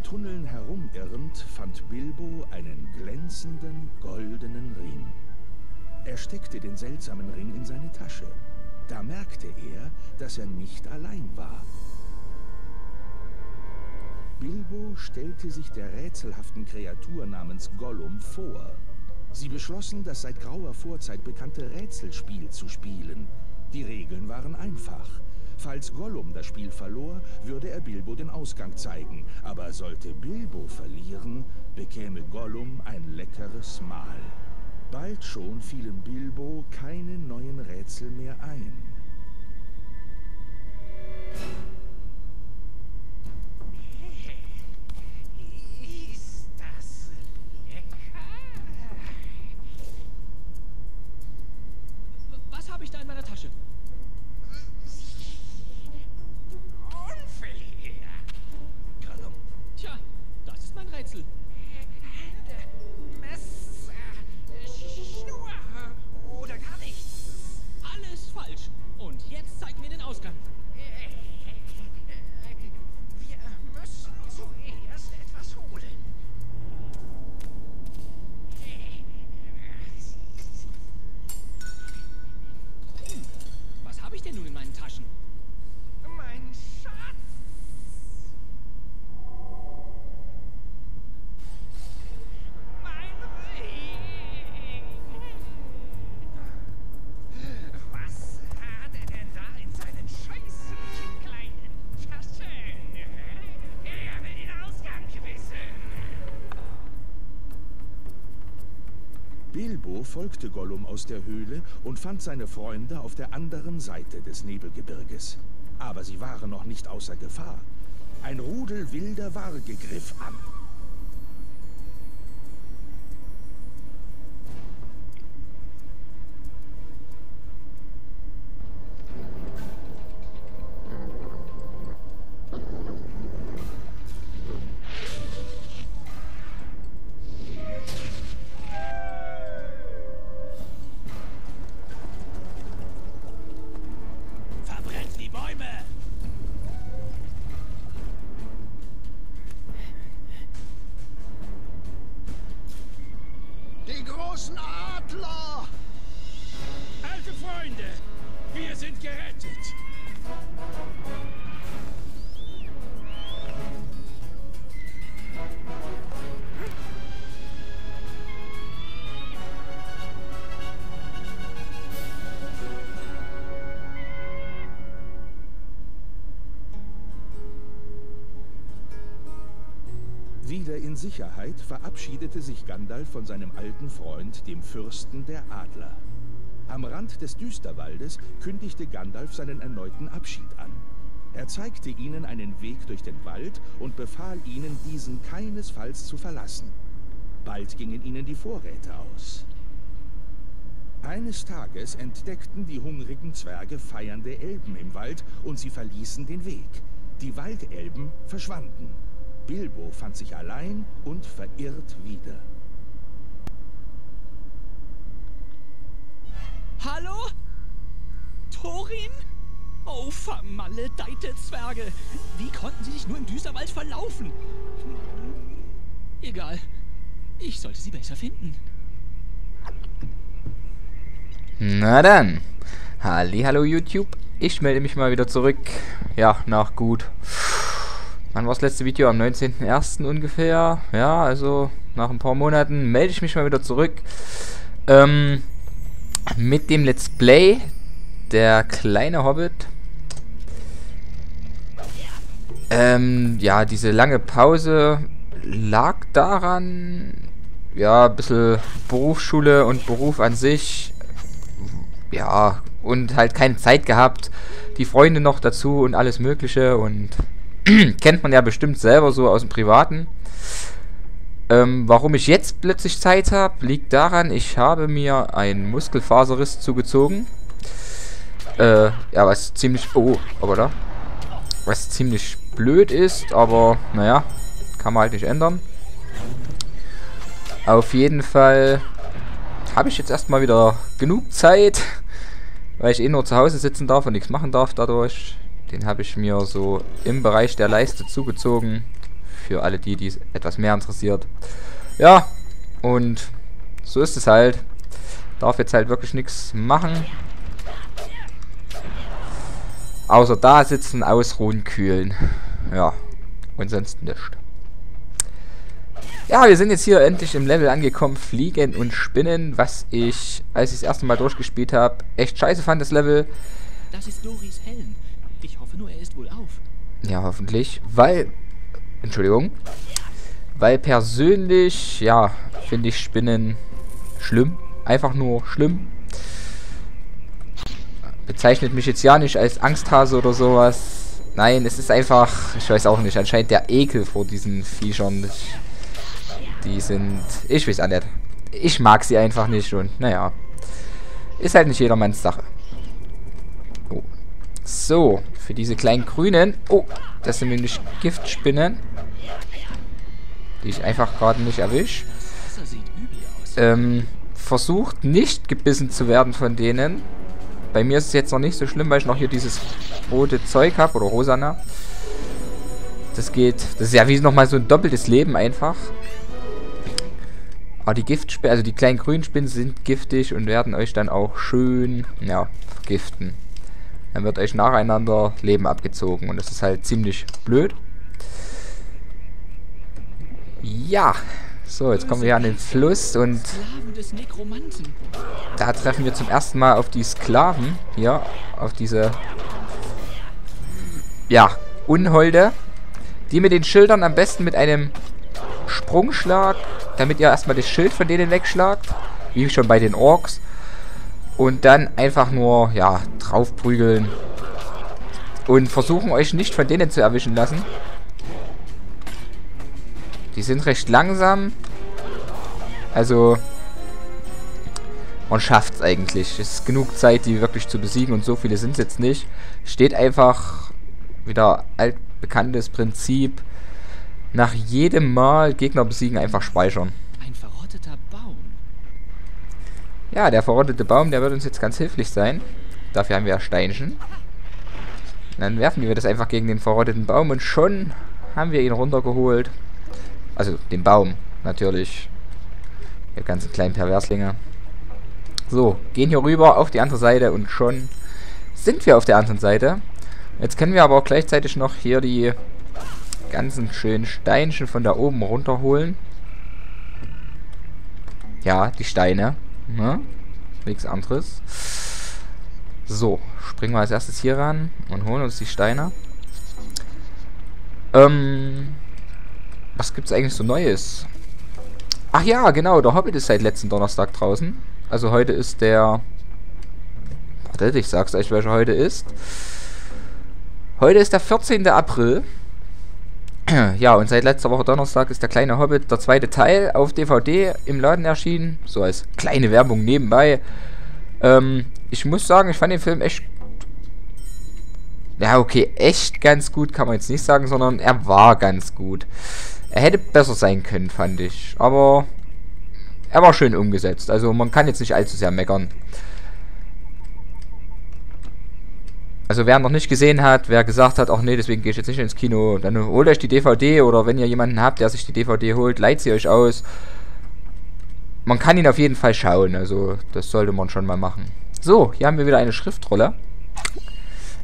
den Tunneln herumirrend fand Bilbo einen glänzenden goldenen Ring. Er steckte den seltsamen Ring in seine Tasche. Da merkte er, dass er nicht allein war. Bilbo stellte sich der rätselhaften Kreatur namens Gollum vor. Sie beschlossen, das seit grauer Vorzeit bekannte Rätselspiel zu spielen. Die Regeln waren einfach. Falls Gollum das Spiel verlor, würde er Bilbo den Ausgang zeigen. Aber sollte Bilbo verlieren, bekäme Gollum ein leckeres Mahl. Bald schon fielen Bilbo keine neuen Rätsel mehr ein. Folgte Gollum aus der Höhle und fand seine Freunde auf der anderen Seite des Nebelgebirges. Aber sie waren noch nicht außer Gefahr. Ein Rudel wilder Warge griff an. In Sicherheit verabschiedete sich Gandalf von seinem alten Freund, dem Fürsten der Adler. Am Rand des Düsterwaldes kündigte Gandalf seinen erneuten Abschied an. Er zeigte ihnen einen Weg durch den Wald und befahl ihnen, diesen keinesfalls zu verlassen. Bald gingen ihnen die Vorräte aus. Eines Tages entdeckten die hungrigen Zwerge feiernde Elben im Wald und sie verließen den Weg. Die Waldelben verschwanden. Bilbo fand sich allein und verirrt wieder. Hallo? Thorin? Oh, vermaledeite Zwerge. Wie konnten sie sich nur im Düsterwald verlaufen? Egal. Ich sollte sie besser finden. Na dann. Halli, hallo YouTube. Ich melde mich mal wieder zurück. Ja, nach gut Wann war das letzte Video? Am 19.01. ungefähr. Ja, also nach ein paar Monaten melde ich mich mal wieder zurück. Ähm, mit dem Let's Play Der kleine Hobbit. Ähm, ja, diese lange Pause lag daran, ja, ein bisschen Berufsschule und Beruf an sich. Ja, und halt keine Zeit gehabt. Die Freunde noch dazu und alles Mögliche und Kennt man ja bestimmt selber so aus dem Privaten. Ähm, warum ich jetzt plötzlich Zeit habe, liegt daran, ich habe mir einen Muskelfaserriss zugezogen. Äh, ja, was ziemlich... Oh, aber da. Was ziemlich blöd ist, aber naja, kann man halt nicht ändern. Auf jeden Fall habe ich jetzt erstmal wieder genug Zeit, weil ich eh nur zu Hause sitzen darf und nichts machen darf dadurch. Den habe ich mir so im Bereich der Leiste zugezogen. für alle die, die es etwas mehr interessiert. Ja, und so ist es halt. Darf jetzt halt wirklich nichts machen. Außer da sitzen, ausruhen, kühlen. Ja, und sonst nichts. Ja, wir sind jetzt hier endlich im Level angekommen, Fliegen und Spinnen, was ich, als ich das erste Mal durchgespielt habe, echt scheiße fand, das Level. Das ist Loris Helm. Nur, er ist wohl auf. Ja, hoffentlich, weil, Entschuldigung, weil persönlich, ja, finde ich Spinnen schlimm, einfach nur schlimm. Bezeichnet mich jetzt ja nicht als Angsthase oder sowas. Nein, es ist einfach, ich weiß auch nicht, anscheinend der Ekel vor diesen Viechern. Die sind... Ich weiß auch nicht. Ich mag sie einfach nicht und naja. Ist halt nicht jedermanns Sache. Oh. So, für diese kleinen Grünen... Oh, das sind nämlich Giftspinnen. Die ich einfach gerade nicht erwische. Ähm, versucht nicht gebissen zu werden von denen. Bei mir ist es jetzt noch nicht so schlimm, weil ich noch hier dieses rote Zeug habe. Oder rosana. Das geht... Das ist ja wie nochmal so ein doppeltes Leben einfach. Aber die Giftspinnen, also die kleinen grünen Spinnen sind giftig und werden euch dann auch schön, ja, vergiften. Dann wird euch nacheinander Leben abgezogen und das ist halt ziemlich blöd. Ja, so, jetzt kommen wir hier an den Fluss und da treffen wir zum ersten Mal auf die Sklaven hier, auf diese, ja, Unholde, die mit den Schildern am besten mit einem Sprungschlag damit ihr erstmal das Schild von denen wegschlagt. Wie schon bei den Orks. Und dann einfach nur, ja, draufprügeln. Und versuchen euch nicht von denen zu erwischen lassen. Die sind recht langsam. Also, man schafft es eigentlich. Es ist genug Zeit, die wirklich zu besiegen und so viele sind es jetzt nicht. Steht einfach wieder altbekanntes Prinzip. Nach jedem Mal Gegner besiegen einfach speichern. Ja, der verrottete Baum, der wird uns jetzt ganz hilflich sein. Dafür haben wir ja Steinchen. dann werfen wir das einfach gegen den verrotteten Baum und schon haben wir ihn runtergeholt. Also den Baum, natürlich. Die ganzen kleinen Perverslinge. So, gehen hier rüber auf die andere Seite und schon sind wir auf der anderen Seite. Jetzt können wir aber auch gleichzeitig noch hier die ganzen schönen Steinchen von da oben runterholen. Ja, die Steine. Ne? Nichts anderes. So, springen wir als erstes hier ran und holen uns die Steine. Ähm, was gibt's eigentlich so Neues? Ach ja, genau, der Hobbit ist seit letzten Donnerstag draußen. Also heute ist der... Warte, ich sag's euch, welcher heute ist. Heute ist der 14. April. Ja, und seit letzter Woche Donnerstag ist der kleine Hobbit, der zweite Teil, auf DVD im Laden erschienen. So als kleine Werbung nebenbei. Ähm, ich muss sagen, ich fand den Film echt... Ja, okay, echt ganz gut kann man jetzt nicht sagen, sondern er war ganz gut. Er hätte besser sein können, fand ich. Aber er war schön umgesetzt. Also man kann jetzt nicht allzu sehr meckern. Also wer noch nicht gesehen hat, wer gesagt hat, ach nee, deswegen gehe ich jetzt nicht ins Kino, dann holt euch die DVD oder wenn ihr jemanden habt, der sich die DVD holt, leiht sie euch aus. Man kann ihn auf jeden Fall schauen, also das sollte man schon mal machen. So, hier haben wir wieder eine Schriftrolle.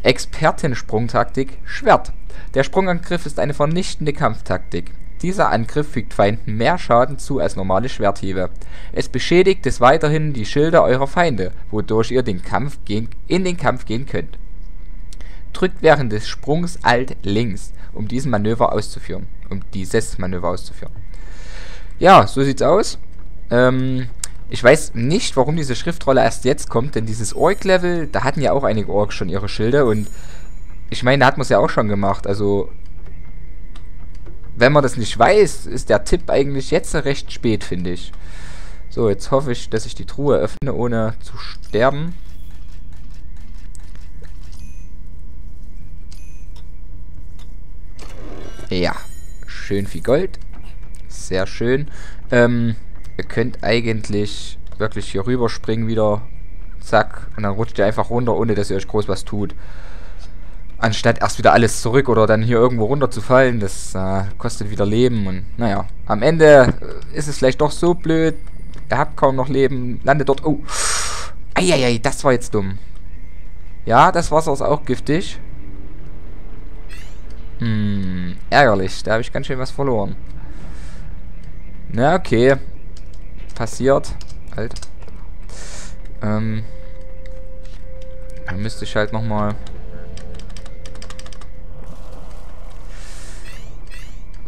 Expertensprungtaktik Schwert. Der Sprungangriff ist eine vernichtende Kampftaktik. Dieser Angriff fügt Feinden mehr Schaden zu als normale Schwerthiebe. Es beschädigt des Weiterhin die Schilder eurer Feinde, wodurch ihr den Kampf gehen, in den Kampf gehen könnt drückt während des Sprungs Alt links, um diesen Manöver auszuführen. Um dieses Manöver auszuführen. Ja, so sieht's aus. Ähm, ich weiß nicht, warum diese Schriftrolle erst jetzt kommt, denn dieses Org-Level, da hatten ja auch einige Orks schon ihre Schilde und ich meine, da hat man es ja auch schon gemacht. Also, wenn man das nicht weiß, ist der Tipp eigentlich jetzt recht spät, finde ich. So, jetzt hoffe ich, dass ich die Truhe öffne, ohne zu sterben. Ja, schön viel Gold. Sehr schön. Ähm, ihr könnt eigentlich wirklich hier rüberspringen wieder. Zack. Und dann rutscht ihr einfach runter, ohne dass ihr euch groß was tut. Anstatt erst wieder alles zurück oder dann hier irgendwo runterzufallen. Das äh, kostet wieder Leben. Und naja, am Ende äh, ist es vielleicht doch so blöd. Ihr habt kaum noch Leben. Landet dort. Oh. Eieiei, das war jetzt dumm. Ja, das Wasser ist auch giftig. Hm, ärgerlich. Da habe ich ganz schön was verloren. Na, okay. Passiert. Halt. Ähm. Dann müsste ich halt nochmal...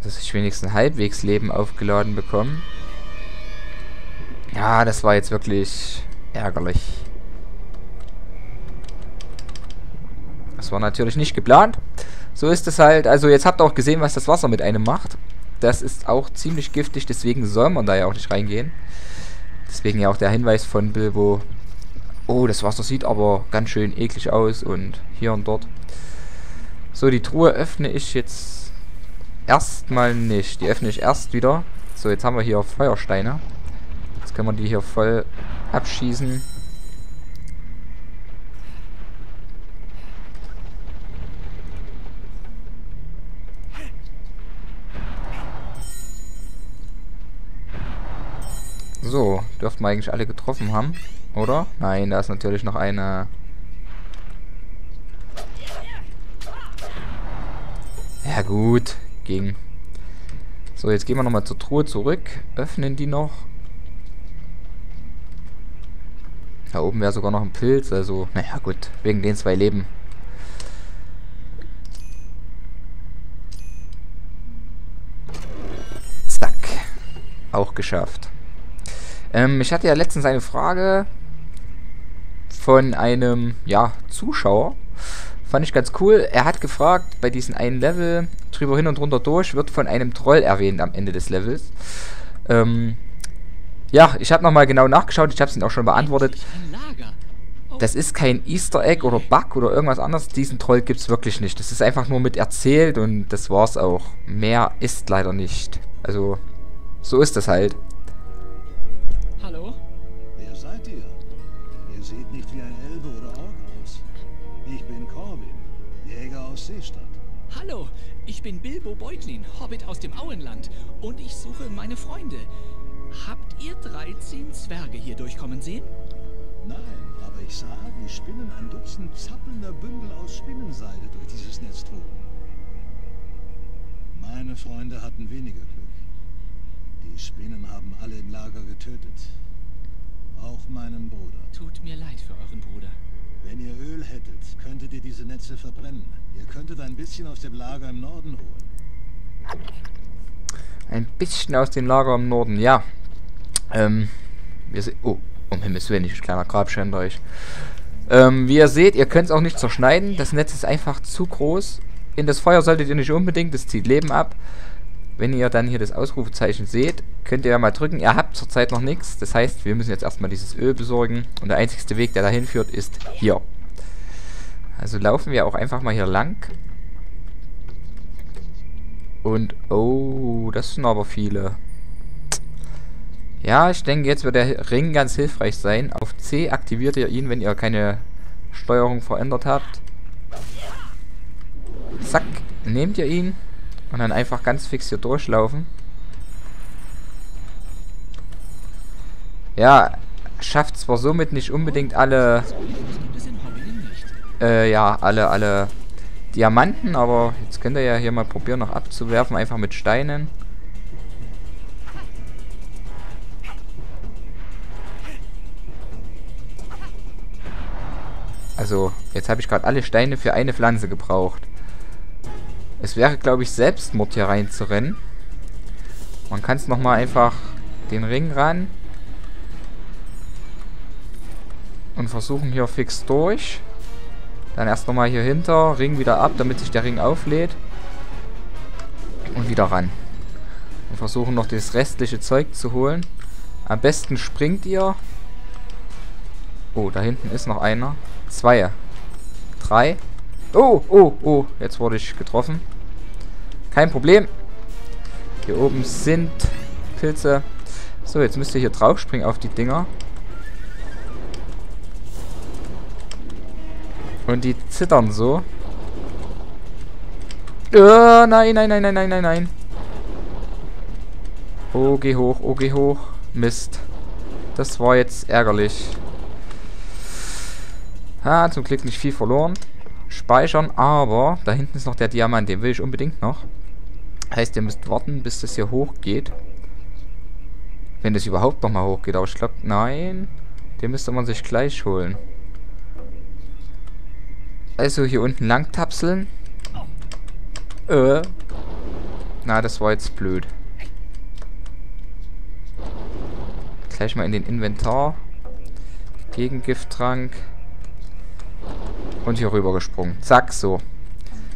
Dass ich wenigstens halbwegs Leben aufgeladen bekomme. Ja, das war jetzt wirklich ärgerlich. Das war natürlich nicht geplant. So ist es halt. Also jetzt habt ihr auch gesehen, was das Wasser mit einem macht. Das ist auch ziemlich giftig, deswegen soll man da ja auch nicht reingehen. Deswegen ja auch der Hinweis von Bilbo. Oh, das Wasser sieht aber ganz schön eklig aus und hier und dort. So, die Truhe öffne ich jetzt erstmal nicht. Die öffne ich erst wieder. So, jetzt haben wir hier Feuersteine. Jetzt können wir die hier voll abschießen. So, dürften wir eigentlich alle getroffen haben, oder? Nein, da ist natürlich noch eine... Ja gut, ging. So, jetzt gehen wir nochmal zur Truhe zurück, öffnen die noch. Da oben wäre sogar noch ein Pilz, also, naja gut, wegen den zwei Leben. Zack. Auch geschafft. Ähm, ich hatte ja letztens eine Frage von einem, ja, Zuschauer. Fand ich ganz cool. Er hat gefragt, bei diesem einen Level, drüber hin und runter durch, wird von einem Troll erwähnt am Ende des Levels. Ähm, ja, ich habe nochmal genau nachgeschaut, ich habe es ihn auch schon beantwortet. Das ist kein Easter Egg oder Bug oder irgendwas anderes. Diesen Troll gibt es wirklich nicht. Das ist einfach nur mit erzählt und das war's auch. Mehr ist leider nicht. Also, so ist das halt. Hallo? Wer seid ihr? Ihr seht nicht wie ein Elbe oder Ork aus. Ich bin Corbin, Jäger aus Seestadt. Hallo, ich bin Bilbo Beutlin, Hobbit aus dem Auenland und ich suche meine Freunde. Habt ihr 13 Zwerge hier durchkommen sehen? Nein, aber ich sah, wie Spinnen ein Dutzend zappelnder Bündel aus Spinnenseide durch dieses Netz trugen. Meine Freunde hatten weniger Glück. Die Spinnen haben alle im Lager getötet. Auch meinen Bruder. Tut mir leid für euren Bruder. Wenn ihr Öl hättet, könntet ihr diese Netze verbrennen. Ihr könntet ein bisschen aus dem Lager im Norden holen. Ein bisschen aus dem Lager im Norden, ja. Ähm, wir se Oh, um Himmels Willen, nicht ein kleiner Grabstein euch. Ähm, wie ihr seht, ihr könnt es auch nicht zerschneiden. Das Netz ist einfach zu groß. In das Feuer solltet ihr nicht unbedingt, das zieht Leben ab. Wenn ihr dann hier das Ausrufezeichen seht, könnt ihr ja mal drücken. Ihr habt zurzeit noch nichts. Das heißt, wir müssen jetzt erstmal dieses Öl besorgen. Und der einzigste Weg, der dahin führt, ist hier. Also laufen wir auch einfach mal hier lang. Und, oh, das sind aber viele. Ja, ich denke, jetzt wird der Ring ganz hilfreich sein. Auf C aktiviert ihr ihn, wenn ihr keine Steuerung verändert habt. Zack, nehmt ihr ihn. Und dann einfach ganz fix hier durchlaufen. Ja, schafft zwar somit nicht unbedingt alle... Äh, ja, alle, alle Diamanten, aber jetzt könnt ihr ja hier mal probieren, noch abzuwerfen, einfach mit Steinen. Also, jetzt habe ich gerade alle Steine für eine Pflanze gebraucht. Es wäre, glaube ich, Selbstmord hier reinzurennen. Man kann es nochmal einfach den Ring ran. Und versuchen hier fix durch. Dann erst nochmal hier hinter, Ring wieder ab, damit sich der Ring auflädt. Und wieder ran. Und versuchen noch das restliche Zeug zu holen. Am besten springt ihr. Oh, da hinten ist noch einer. Zwei. Drei. Oh, oh, oh. Jetzt wurde ich getroffen. Kein Problem. Hier oben sind Pilze. So, jetzt müsst ihr hier drauf springen auf die Dinger. Und die zittern so. Oh, nein, nein, nein, nein, nein, nein, nein. Oh, geh hoch, oh, geh hoch. Mist. Das war jetzt ärgerlich. Ha, zum Glück nicht viel verloren. Speichern, aber da hinten ist noch der Diamant, den will ich unbedingt noch. Heißt, ihr müsst warten, bis das hier hochgeht. Wenn das überhaupt nochmal hochgeht, aber ich glaube, nein. Den müsste man sich gleich holen. Also hier unten lang tapseln. Äh. Na, das war jetzt blöd. Gleich mal in den Inventar. Gegengifttrank. Und hier rüber gesprungen. Zack, so.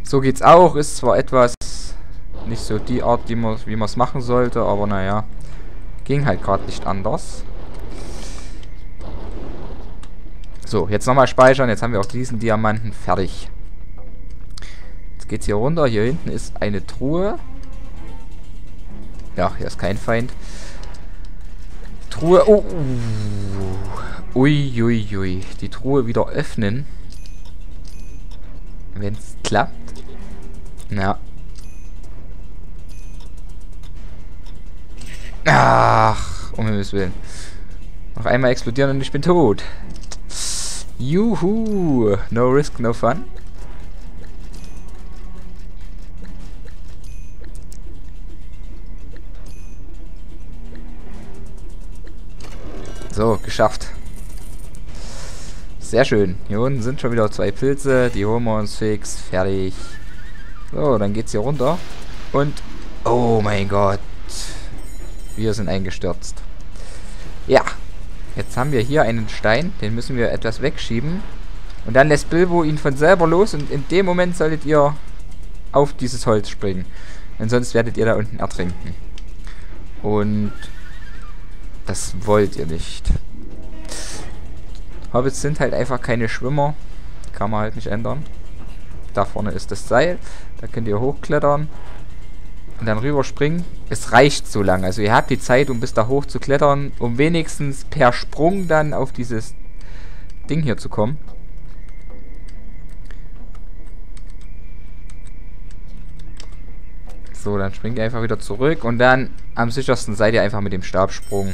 So geht's auch. Ist zwar etwas nicht so die Art, die man, wie man es machen sollte, aber naja. Ging halt gerade nicht anders. So, jetzt nochmal speichern. Jetzt haben wir auch diesen Diamanten fertig. Jetzt geht's hier runter. Hier hinten ist eine Truhe. Ja, hier ist kein Feind. Truhe. Oh. Ui, ui, ui. Die Truhe wieder öffnen. Wenn es klappt. Ja. Ach, um Himmels Willen. Noch einmal explodieren und ich bin tot. Juhu. No risk, no fun. So, geschafft. Sehr schön. Hier unten sind schon wieder zwei Pilze. Die holen wir uns fix. Fertig. So, dann geht's hier runter. Und... Oh mein Gott. Wir sind eingestürzt. Ja. Jetzt haben wir hier einen Stein. Den müssen wir etwas wegschieben. Und dann lässt Bilbo ihn von selber los. Und in dem Moment solltet ihr auf dieses Holz springen. Denn sonst werdet ihr da unten ertrinken. Und das wollt ihr nicht. Hobbits sind halt einfach keine Schwimmer. Kann man halt nicht ändern. Da vorne ist das Seil. Da könnt ihr hochklettern. Und dann rüberspringen. Es reicht so lang. Also ihr habt die Zeit, um bis da hoch zu klettern. Um wenigstens per Sprung dann auf dieses Ding hier zu kommen. So, dann springt ihr einfach wieder zurück. Und dann am sichersten seid ihr einfach mit dem Stabsprung.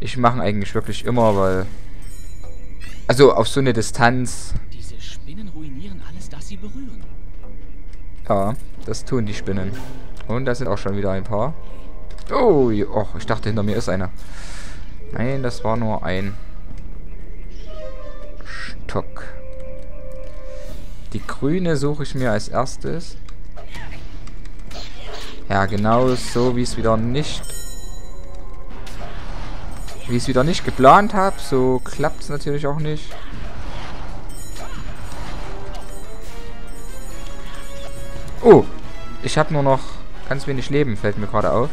Ich mache eigentlich wirklich immer, weil also auf so eine Distanz. Diese Spinnen ruinieren alles, das sie berühren. Ja, das tun die Spinnen. Und da sind auch schon wieder ein paar. Oh, oh, ich dachte, hinter mir ist einer. Nein, das war nur ein Stock. Die grüne suche ich mir als erstes. Ja, genau so, wie es wieder nicht wie ich es wieder nicht geplant habe, so klappt es natürlich auch nicht. Oh, ich habe nur noch ganz wenig Leben, fällt mir gerade auf.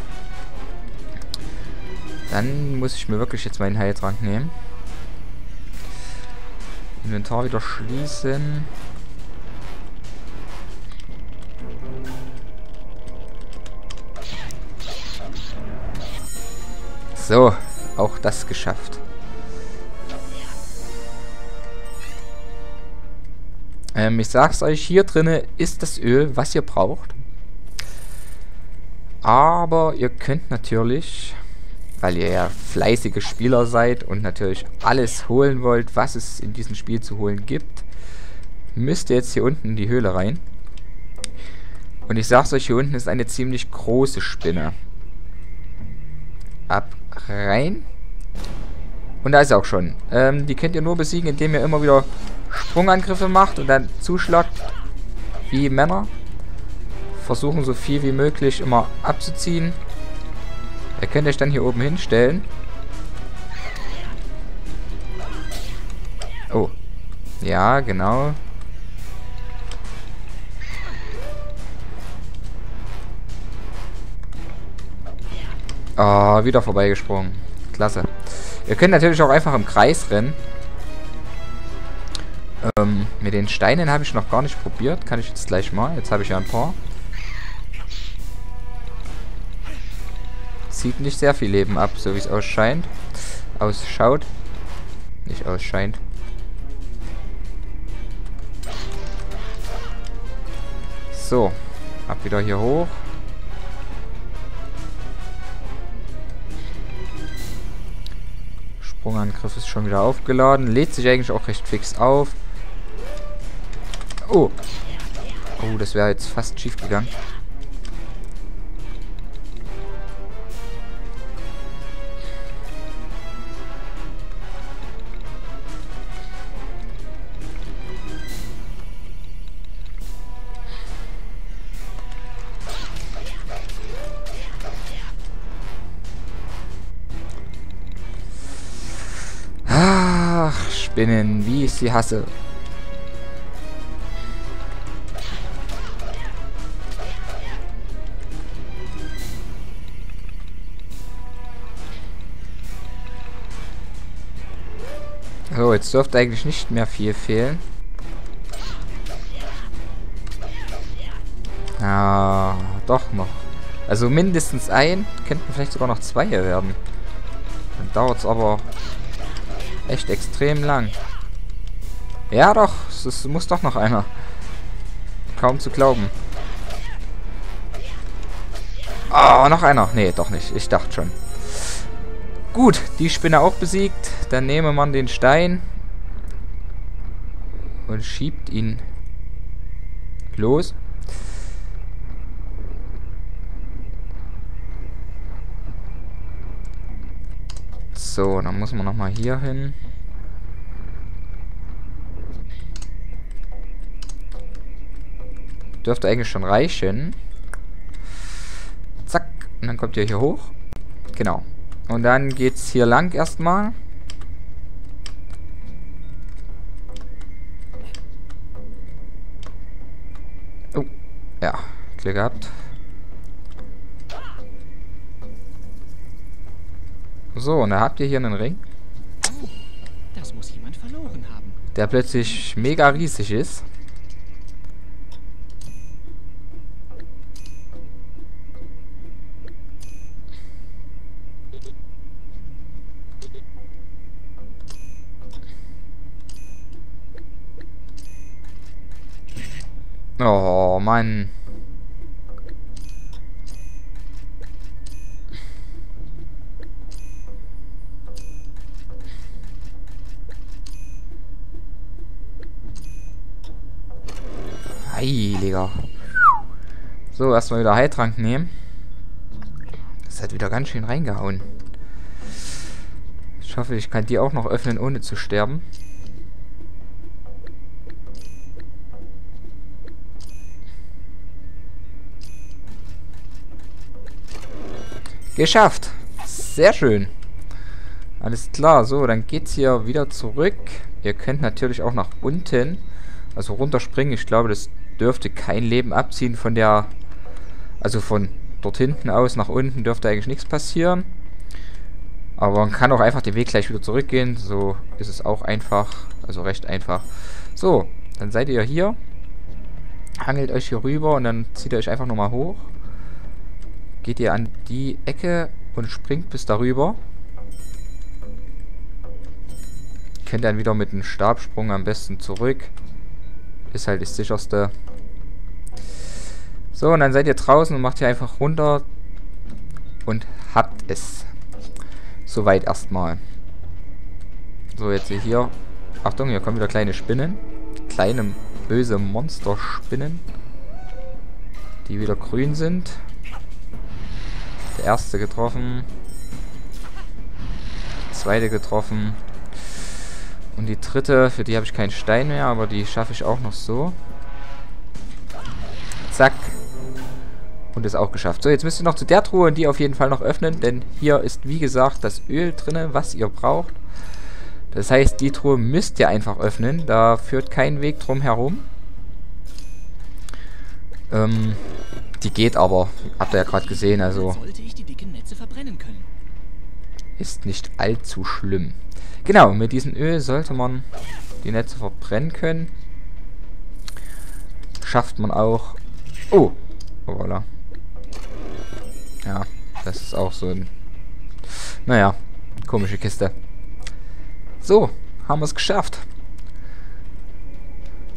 Dann muss ich mir wirklich jetzt meinen Heiltrank nehmen. Inventar wieder schließen. So, das geschafft. Ähm, ich sag's euch, hier drinne ist das Öl, was ihr braucht. Aber ihr könnt natürlich, weil ihr ja fleißige Spieler seid und natürlich alles holen wollt, was es in diesem Spiel zu holen gibt, müsst ihr jetzt hier unten in die Höhle rein. Und ich sag's euch, hier unten ist eine ziemlich große Spinne. Ab rein. Und da ist er auch schon. Ähm, die könnt ihr nur besiegen, indem ihr immer wieder Sprungangriffe macht und dann zuschlagt wie Männer. Versuchen so viel wie möglich immer abzuziehen. Ihr könnt euch dann hier oben hinstellen. Oh. Ja, genau. Oh, wieder vorbeigesprungen. Klasse. Ihr könnt natürlich auch einfach im Kreis rennen. Ähm, mit den Steinen habe ich noch gar nicht probiert. Kann ich jetzt gleich mal. Jetzt habe ich ja ein paar. Zieht nicht sehr viel Leben ab, so wie es ausscheint. Ausschaut. Nicht ausscheint. So. Ab wieder hier hoch. Sprungangriff ist schon wieder aufgeladen. Lädt sich eigentlich auch recht fix auf. Oh. Oh, das wäre jetzt fast schief gegangen. Ach, Spinnen, wie ich sie hasse. So, jetzt dürfte eigentlich nicht mehr viel fehlen. Ja, doch noch. Also mindestens ein, könnten vielleicht sogar noch zwei werden. Dann dauert es aber echt extrem lang. Ja doch, es muss doch noch einer. Kaum zu glauben. Oh, noch einer. Nee, doch nicht. Ich dachte schon. Gut, die Spinne auch besiegt. Dann nehme man den Stein und schiebt ihn los. So, dann muss man nochmal hier hin. Dürfte eigentlich schon reichen. Zack. Und dann kommt ihr hier hoch. Genau. Und dann geht's hier lang erstmal. Oh. Ja. Glück gehabt. So, und da habt ihr hier einen Ring. Das muss jemand verloren haben. Der plötzlich mega riesig ist. Oh, Mann. Heiliger. So, erstmal wieder Heiltrank nehmen. Das hat wieder ganz schön reingehauen. Ich hoffe, ich kann die auch noch öffnen, ohne zu sterben. Geschafft. Sehr schön. Alles klar. So, dann geht's hier wieder zurück. Ihr könnt natürlich auch nach unten. Also runterspringen. Ich glaube, das dürfte kein Leben abziehen von der... Also von dort hinten aus nach unten dürfte eigentlich nichts passieren. Aber man kann auch einfach den Weg gleich wieder zurückgehen. So ist es auch einfach. Also recht einfach. So, dann seid ihr hier. Hangelt euch hier rüber und dann zieht ihr euch einfach nochmal hoch. Geht ihr an die Ecke und springt bis darüber. Könnt dann wieder mit einem Stabsprung am besten zurück. Ist halt das sicherste. So, und dann seid ihr draußen und macht ihr einfach runter. Und habt es. Soweit erstmal. So, jetzt hier. Achtung, hier kommen wieder kleine Spinnen. Kleine, böse Monsterspinnen. Die wieder grün sind. Der erste getroffen. Zweite getroffen. Und die dritte, für die habe ich keinen Stein mehr, aber die schaffe ich auch noch so. Zack. Und ist auch geschafft. So, jetzt müsst ihr noch zu der Truhe und die auf jeden Fall noch öffnen, denn hier ist, wie gesagt, das Öl drin, was ihr braucht. Das heißt, die Truhe müsst ihr einfach öffnen. Da führt kein Weg drum herum. Ähm, die geht aber. Habt ihr ja gerade gesehen, also... Ist nicht allzu schlimm. Genau, mit diesem Öl sollte man die Netze verbrennen können. Schafft man auch... Oh! Oh, voilà. Ja, das ist auch so ein... Naja, komische Kiste. So, haben wir es geschafft.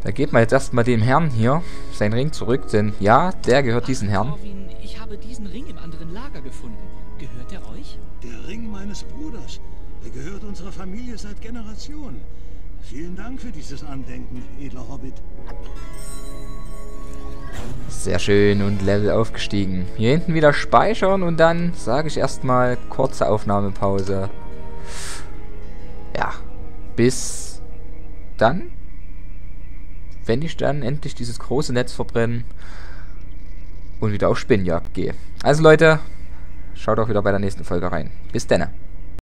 Da geht man jetzt erstmal dem Herrn hier seinen Ring zurück, denn ja, der gehört diesen Herrn. Corwin, ich habe diesen Ring im anderen Lager gefunden. Gehört er euch? Der Ring meines Bruders. Er gehört unserer Familie seit Generationen. Vielen Dank für dieses Andenken, edler Hobbit. Sehr schön und Level aufgestiegen. Hier hinten wieder speichern und dann sage ich erstmal kurze Aufnahmepause. Ja, bis dann, wenn ich dann endlich dieses große Netz verbrenne und wieder auf Spinnjagd gehe. Also Leute, schaut auch wieder bei der nächsten Folge rein. Bis dann.